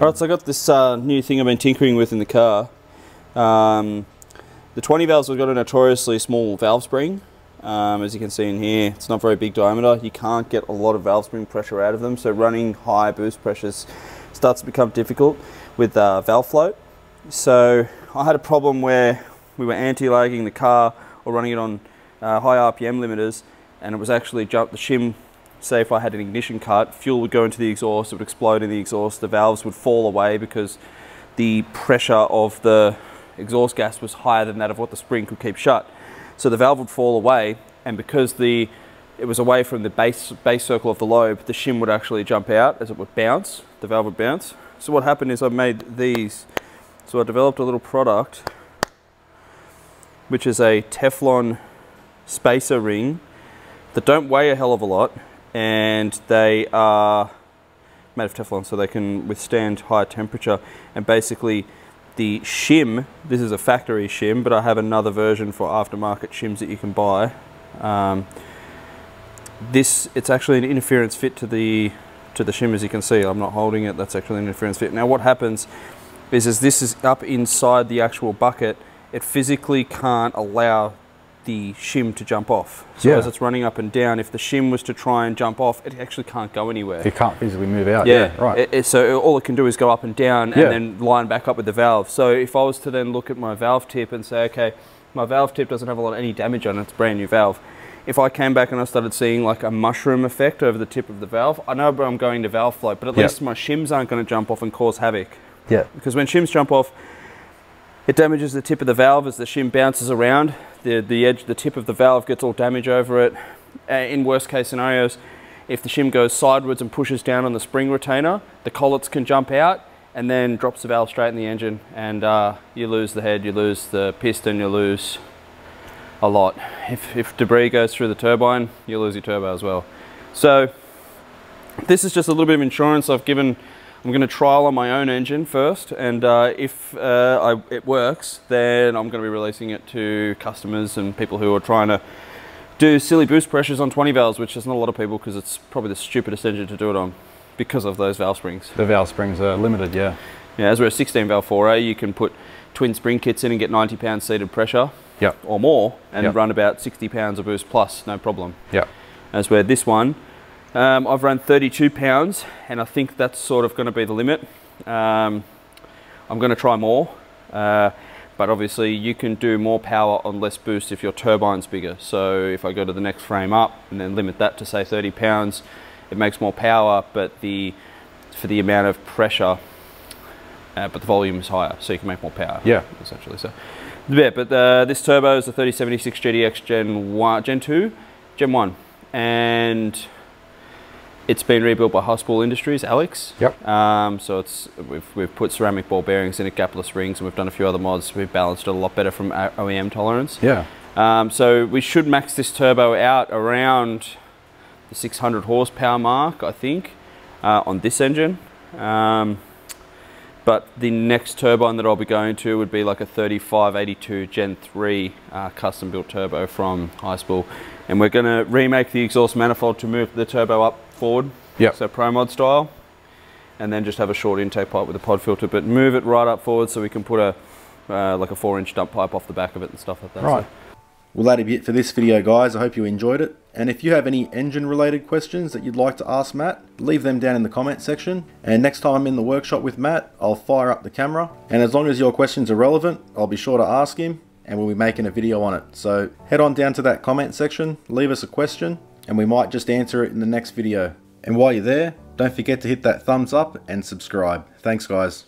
Right, so I got this uh, new thing I've been tinkering with in the car. Um, the 20 valves we've got a notoriously small valve spring. Um, as you can see in here, it's not very big diameter. You can't get a lot of valve spring pressure out of them, so running high boost pressures starts to become difficult with uh, valve float. So I had a problem where we were anti-lagging the car or running it on uh, high RPM limiters, and it was actually jump the shim say if I had an ignition cut, fuel would go into the exhaust, it would explode in the exhaust, the valves would fall away because the pressure of the exhaust gas was higher than that of what the spring could keep shut. So the valve would fall away, and because the it was away from the base base circle of the lobe, the shim would actually jump out as it would bounce. The valve would bounce. So what happened is I made these. So I developed a little product, which is a Teflon spacer ring that don't weigh a hell of a lot and they are made of Teflon so they can withstand higher temperature and basically the shim, this is a factory shim but I have another version for aftermarket shims that you can buy. Um, this, it's actually an interference fit to the to the shim as you can see, I'm not holding it, that's actually an interference fit. Now what happens is as this is up inside the actual bucket, it physically can't allow the shim to jump off. So Yeah. as it's running up and down, if the shim was to try and jump off, it actually can't go anywhere. You can't physically move out. Yeah, right. It- it- so all it can do is go up and down and Yeah. then line back up with the valve. So if I was to then look at my valve tip and say, okay, my valve tip doesn't have a lot of any damage on it, it's a brand new valve. If I came back and I started seeing like a mushroom effect over the tip of the valve, I know I'm going to valve float, but at Yeah. least my shims aren't going to jump off and cause havoc. yeah. Because when shims jump off, it damages the tip of the valve as the shim bounces around. The, the edge, the tip of the valve gets all damage over it. In worst case scenarios, if the shim goes sideways and pushes down on the spring retainer, the collets can jump out and then drops the valve straight in the engine and uh, you lose the head, you lose the piston, you lose a lot. If, if debris goes through the turbine, you lose your turbo as well. So this is just a little bit of insurance I've given I'm going to trial on my own engine first, and uh, if uh, I, it works, then I'm going to be releasing it to customers and people who are trying to do silly boost pressures on 20 valves, which is not a lot of people because it's probably the stupidest engine to do it on because of those valve springs. The valve springs are limited, yeah. Yeah, as we're a 16 valve 4A, you can put twin spring kits in and get 90 pounds seated pressure Yep. or more and Yep. run about 60 pounds of boost plus, no problem. Yeah. As where this one, um, I've run 32 pounds, and I think that's sort of going to be the limit. Um, I'm going to try more, uh, but obviously you can do more power on less boost if your turbine's bigger. So if I go to the next frame up and then limit that to say 30 pounds, it makes more power, but the for the amount of pressure, uh, but the volume is higher, so you can make more power. Yeah. essentially. So, yeah, but uh, this turbo is a 3076 GTX Gen One, Gen Two, Gen One, and it's been rebuilt by Highspool Industries, Alex. Yep. Um, so it's we've, we've put ceramic ball bearings in it, gapless rings, and we've done a few other mods. We've balanced it a lot better from OEM tolerance. Yeah. Um, so we should max this turbo out around the 600 horsepower mark, I think, uh, on this engine. Um, but the next turbine that I'll be going to would be like a 3582 Gen 3 uh, custom built turbo from Highspool. And we're going to remake the exhaust manifold to move the turbo up forward. Yep. So Pro Mod style. And then just have a short intake pipe with a pod filter, but move it right up forward so we can put a uh, like a four inch dump pipe off the back of it and stuff like that. Right. Well, that'll be it for this video, guys. I hope you enjoyed it. And if you have any engine-related questions that you'd like to ask Mat, leave them down in the comment section. And next time I'm in the workshop with Mat, I'll fire up the camera. And as long as your questions are relevant, I'll be sure to ask him, and we'll be making a video on it. So head on down to that comment section, leave us a question, and we might just answer it in the next video. And while you're there, don't forget to hit that thumbs up and subscribe. Thanks, guys.